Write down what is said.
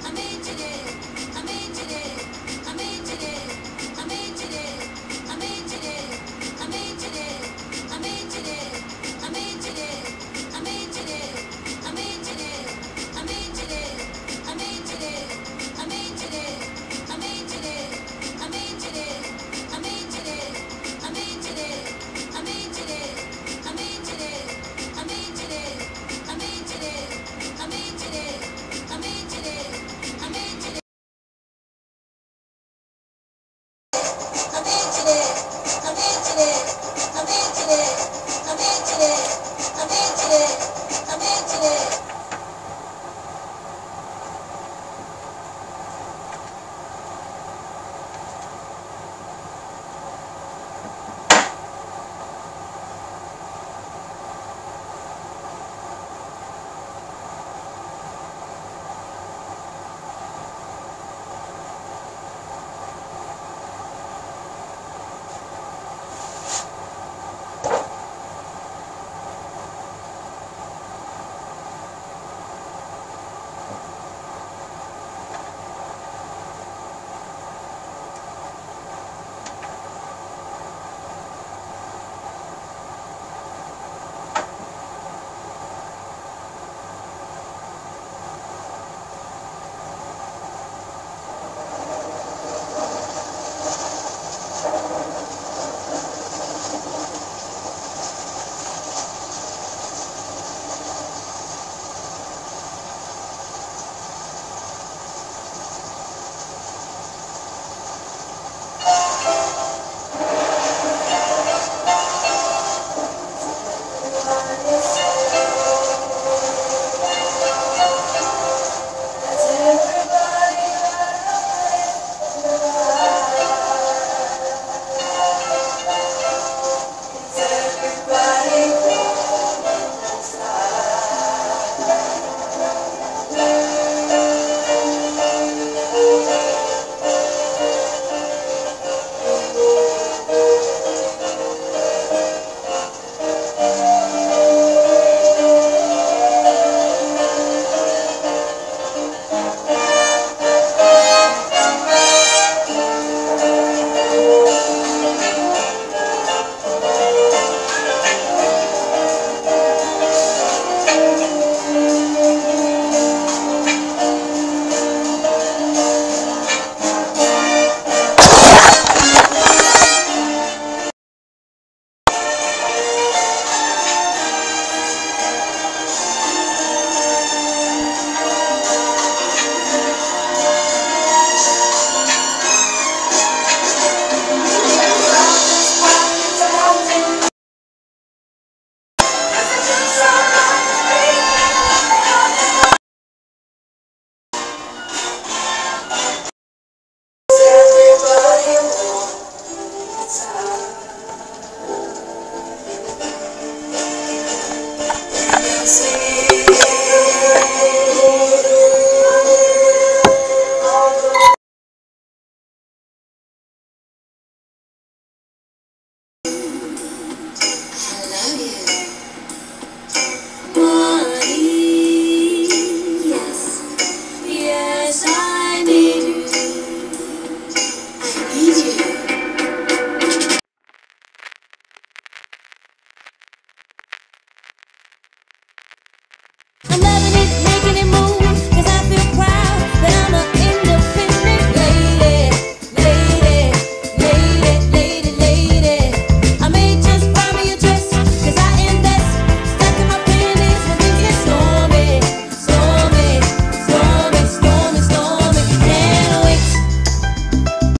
I made today.